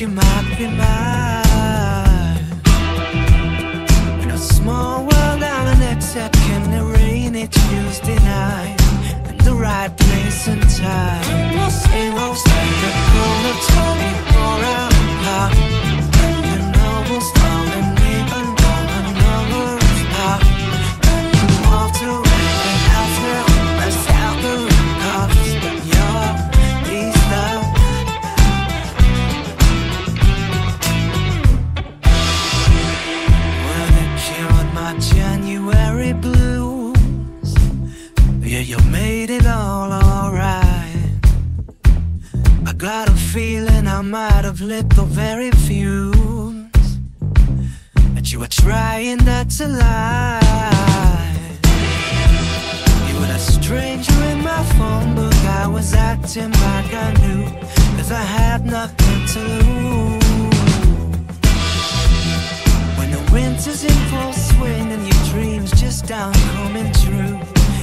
you might be mine. In a small world, I'm an exception. A rainy Tuesday night, in the right place and time. Got a feeling I might have lit the very fumes that you were trying not to lie. You were a stranger in my phone book. I was acting like I knew, cause I had nothing to lose. When the winter's in full swing and your dreams just aren't coming true,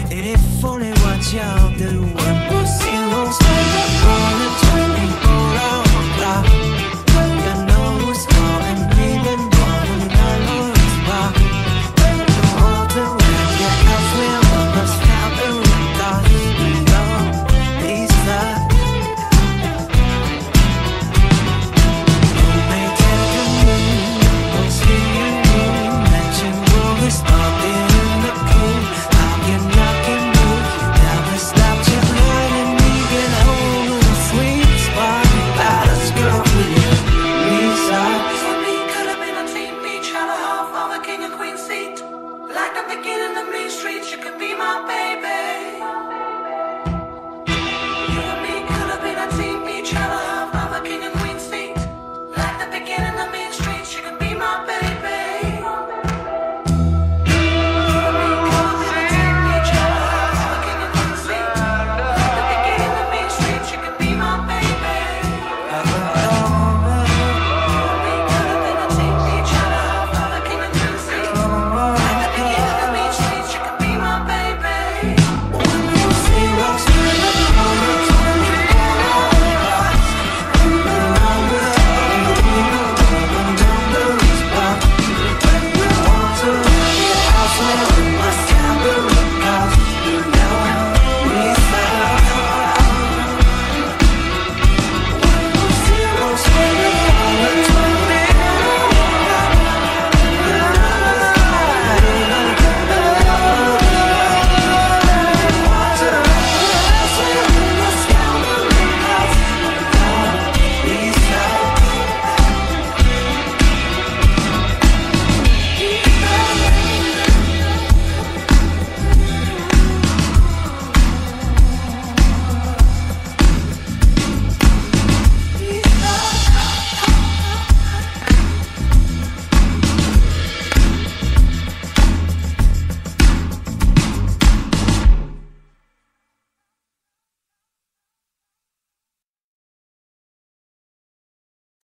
it ain't funny what y'all do. Pussy won't